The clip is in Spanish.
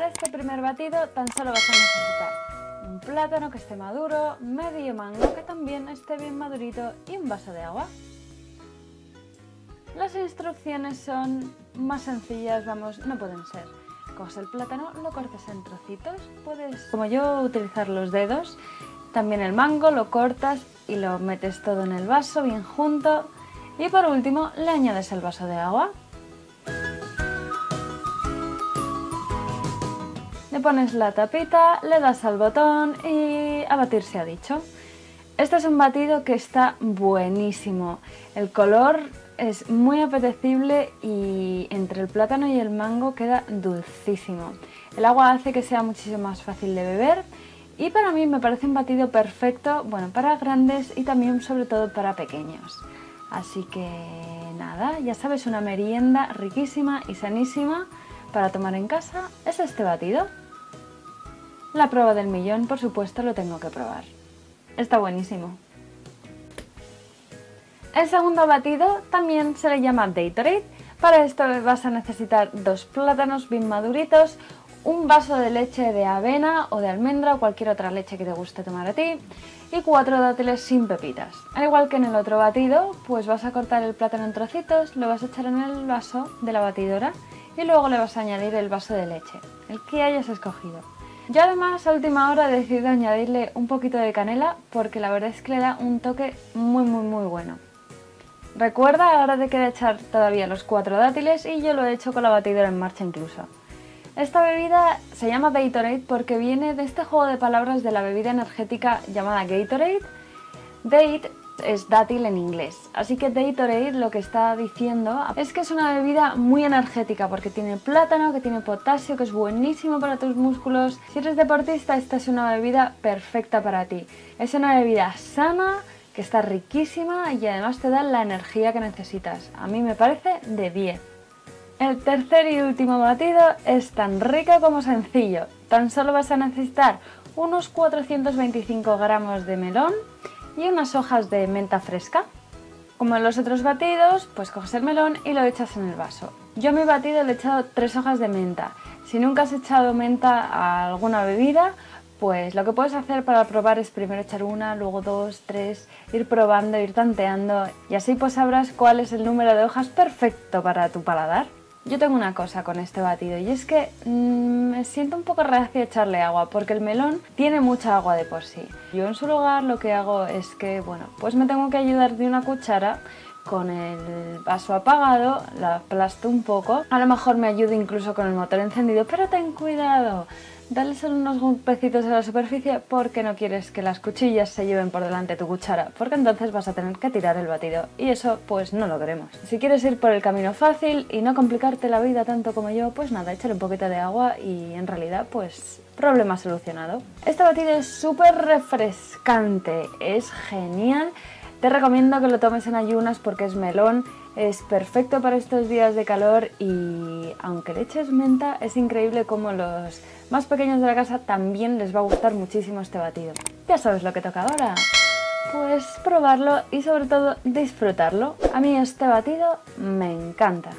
Para este primer batido tan solo vas a necesitar un plátano que esté maduro, medio mango que también esté bien madurito y un vaso de agua. Las instrucciones son más sencillas, vamos, no pueden ser. Coges el plátano, lo cortas en trocitos, puedes, como yo, utilizar los dedos. También el mango lo cortas y lo metes todo en el vaso bien junto. Y por último le añades el vaso de agua. Pones la tapita, le das al botón y a batir se ha dicho. Este es un batido que está buenísimo. El color es muy apetecible y entre el plátano y el mango queda dulcísimo. El agua hace que sea muchísimo más fácil de beber y para mí me parece un batido perfecto, bueno, para grandes y también sobre todo para pequeños. Así que nada, ya sabes, una merienda riquísima y sanísima para tomar en casa es este batido. La prueba del millón, por supuesto, lo tengo que probar. Está buenísimo. El segundo batido también se le llama Datorade. Para esto vas a necesitar dos plátanos bien maduritos, un vaso de leche de avena o de almendra o cualquier otra leche que te guste tomar a ti y cuatro dátiles sin pepitas. Al igual que en el otro batido, pues vas a cortar el plátano en trocitos, lo vas a echar en el vaso de la batidora y luego le vas a añadir el vaso de leche, el que hayas escogido. Yo además a última hora he decidido añadirle un poquito de canela porque la verdad es que le da un toque muy muy muy bueno. Recuerda, ahora te queda echar todavía los cuatro dátiles y yo lo he hecho con la batidora en marcha incluso. Esta bebida se llama Gatorade porque viene de este juego de palabras de la bebida energética llamada Gatorade. Date es dátil en inglés, así que Gatorade lo que está diciendo es que es una bebida muy energética porque tiene plátano, que tiene potasio, que es buenísimo para tus músculos. Si eres deportista, esta es una bebida perfecta para ti. Es una bebida sana, que está riquísima y además te da la energía que necesitas. A mí me parece de 10. El tercer y último batido es tan rico como sencillo. Tan solo vas a necesitar unos 425 gramos de melón y unas hojas de menta fresca. Como en los otros batidos, pues coges el melón y lo echas en el vaso. Yo a mi batido le he echado tres hojas de menta. Si nunca has echado menta a alguna bebida, pues lo que puedes hacer para probar es primero echar una, luego dos, tres, ir probando, ir tanteando y así pues sabrás cuál es el número de hojas perfecto para tu paladar. Yo tengo una cosa con este batido y es que mm, me siento un poco reacia a echarle agua porque el melón tiene mucha agua de por sí. Yo en su lugar lo que hago es que, bueno, pues me tengo que ayudar de una cuchara con el vaso apagado, la aplasto un poco, a lo mejor me ayudo incluso con el motor encendido, pero ten cuidado, Dale solo unos golpecitos a la superficie porque no quieres que las cuchillas se lleven por delante tu cuchara, porque entonces vas a tener que tirar el batido y eso pues no lo queremos. Si quieres ir por el camino fácil y no complicarte la vida tanto como yo, pues nada, échale un poquito de agua y en realidad pues problema solucionado. Este batido es súper refrescante, es genial. Te recomiendo que lo tomes en ayunas porque es melón, es perfecto para estos días de calor y aunque le eches menta, es increíble como los más pequeños de la casa también les va a gustar muchísimo este batido. Ya sabes lo que toca ahora. Pues probarlo y sobre todo disfrutarlo. A mí este batido me encanta.